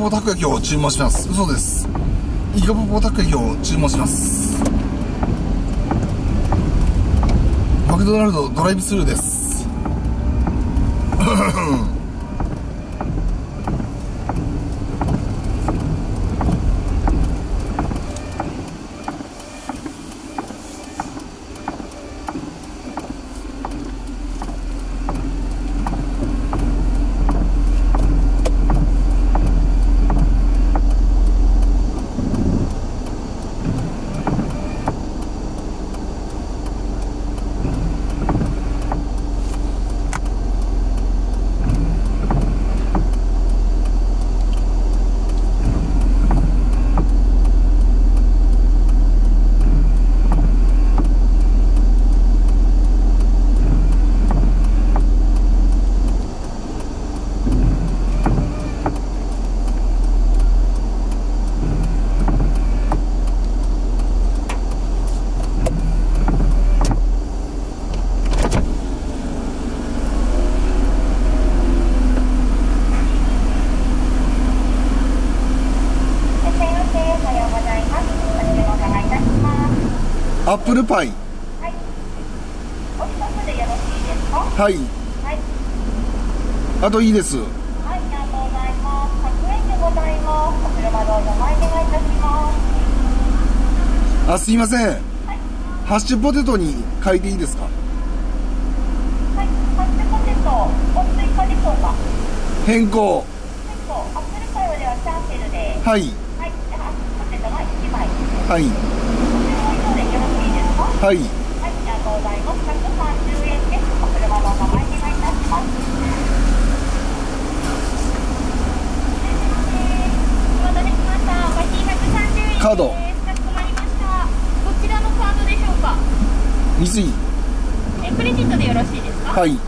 ポポたこ焼きを注文します。嘘です。イカポポたこ焼きを注文します。マクドナルドドライブスルーです。アップルパイはい。お一つでよろしいですか。はいはい。あといいですはい、ありがとうございます。100円でございます。お車どうぞ前お願いいたします。あすいませんはいハッシュポテトに変えていいですか？はい、ハッシュポテト、お追加でしょうか。変更はい、そう、アップルパイよりはキャンセルで。はい、はいじゃあ、ハッシュポテトが1枚。はいはい、はいありがとうございます。130円です。お車どうぞ前お願いいたします。お待たせしました。お会計130円です。カードかしこまりました。こちらのカードでしょうか。三井えクレジットでよろしいですか？はい